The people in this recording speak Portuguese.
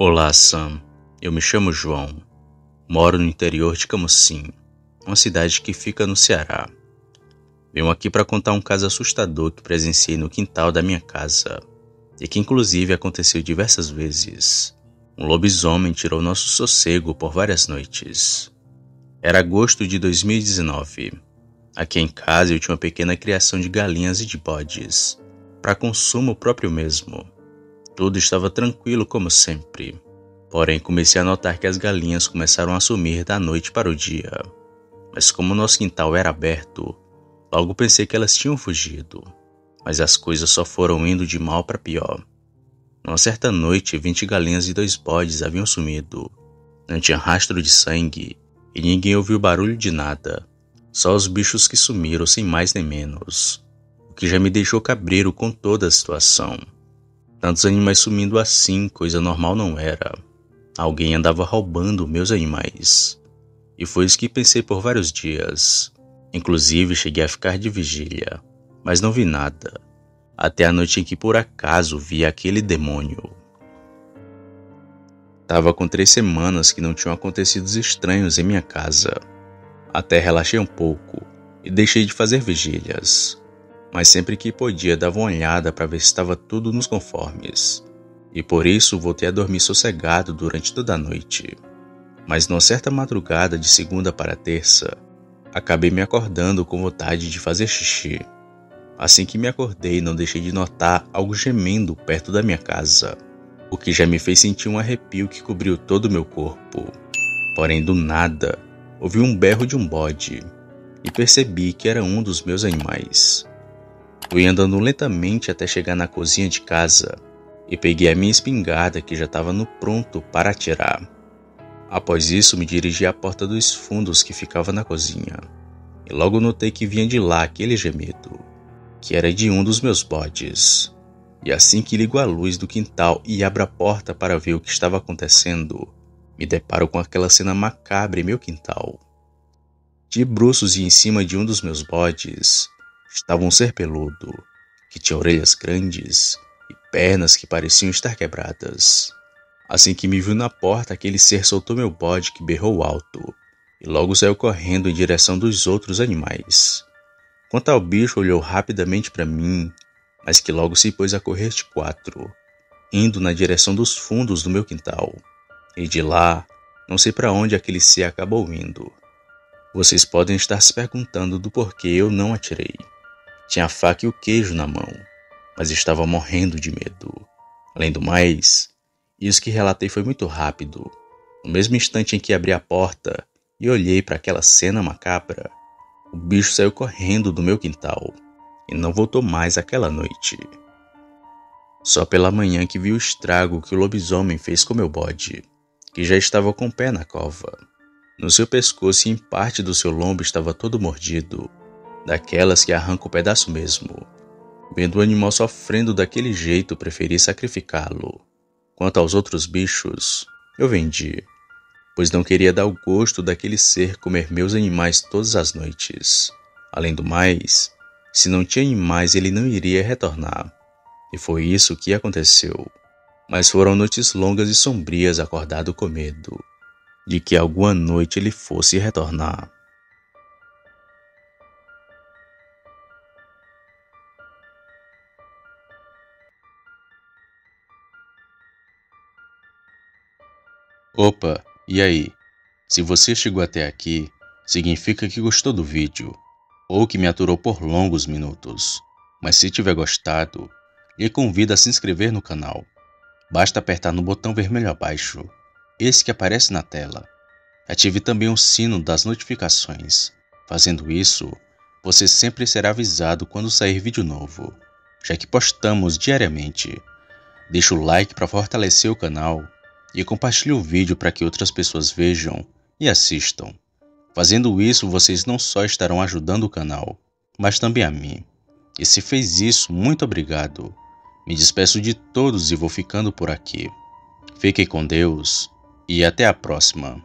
Olá, Sam. Eu me chamo João. Moro no interior de Camusim, uma cidade que fica no Ceará. Venho aqui para contar um caso assustador que presenciei no quintal da minha casa e que, inclusive, aconteceu diversas vezes. Um lobisomem tirou nosso sossego por várias noites. Era agosto de 2019. Aqui em casa eu tinha uma pequena criação de galinhas e de bodes, para consumo próprio mesmo. Tudo estava tranquilo como sempre. Porém, comecei a notar que as galinhas começaram a sumir da noite para o dia. Mas como nosso quintal era aberto, logo pensei que elas tinham fugido. Mas as coisas só foram indo de mal para pior. Numa certa noite, vinte galinhas e dois bodes haviam sumido. Não tinha rastro de sangue e ninguém ouviu barulho de nada. Só os bichos que sumiram sem mais nem menos. O que já me deixou cabreiro com toda a situação. Tantos animais sumindo assim, coisa normal não era. Alguém andava roubando meus animais. E foi isso que pensei por vários dias. Inclusive cheguei a ficar de vigília, mas não vi nada. Até a noite em que por acaso vi aquele demônio. Tava com três semanas que não tinham acontecido estranhos em minha casa. Até relaxei um pouco e deixei de fazer vigílias mas sempre que podia dava uma olhada para ver se estava tudo nos conformes. E por isso voltei a dormir sossegado durante toda a noite. Mas numa certa madrugada de segunda para terça, acabei me acordando com vontade de fazer xixi. Assim que me acordei, não deixei de notar algo gemendo perto da minha casa, o que já me fez sentir um arrepio que cobriu todo o meu corpo. Porém, do nada, ouvi um berro de um bode e percebi que era um dos meus animais. Fui andando lentamente até chegar na cozinha de casa e peguei a minha espingarda que já estava no pronto para atirar. Após isso, me dirigi à porta dos fundos que ficava na cozinha e logo notei que vinha de lá aquele gemido, que era de um dos meus bodes. E assim que ligo a luz do quintal e abro a porta para ver o que estava acontecendo, me deparo com aquela cena macabra em meu quintal. De bruços e em cima de um dos meus bodes, estava um ser peludo, que tinha orelhas grandes e pernas que pareciam estar quebradas. Assim que me viu na porta, aquele ser soltou meu bode que berrou alto e logo saiu correndo em direção dos outros animais. Quanto ao bicho, olhou rapidamente para mim, mas que logo se pôs a correr de quatro, indo na direção dos fundos do meu quintal. E de lá, não sei para onde aquele ser acabou indo. Vocês podem estar se perguntando do porquê eu não atirei. Tinha a faca e o queijo na mão, mas estava morrendo de medo. Além do mais, isso que relatei foi muito rápido. No mesmo instante em que abri a porta e olhei para aquela cena macabra, o bicho saiu correndo do meu quintal e não voltou mais aquela noite. Só pela manhã que vi o estrago que o lobisomem fez com meu bode, que já estava com o pé na cova. No seu pescoço e em parte do seu lombo estava todo mordido, daquelas que arranca o pedaço mesmo. Vendo o animal sofrendo daquele jeito, preferi sacrificá-lo. Quanto aos outros bichos, eu vendi, pois não queria dar o gosto daquele ser comer meus animais todas as noites. Além do mais, se não tinha animais, ele não iria retornar. E foi isso que aconteceu. Mas foram noites longas e sombrias acordado com medo de que alguma noite ele fosse retornar. Opa, e aí? Se você chegou até aqui, significa que gostou do vídeo, ou que me aturou por longos minutos. Mas se tiver gostado, lhe convido a se inscrever no canal. Basta apertar no botão vermelho abaixo, esse que aparece na tela. Ative também o sino das notificações. Fazendo isso, você sempre será avisado quando sair vídeo novo, já que postamos diariamente. Deixe o like para fortalecer o canal e compartilhe o vídeo para que outras pessoas vejam e assistam. Fazendo isso, vocês não só estarão ajudando o canal, mas também a mim. E se fez isso, muito obrigado. Me despeço de todos e vou ficando por aqui. Fiquem com Deus e até a próxima.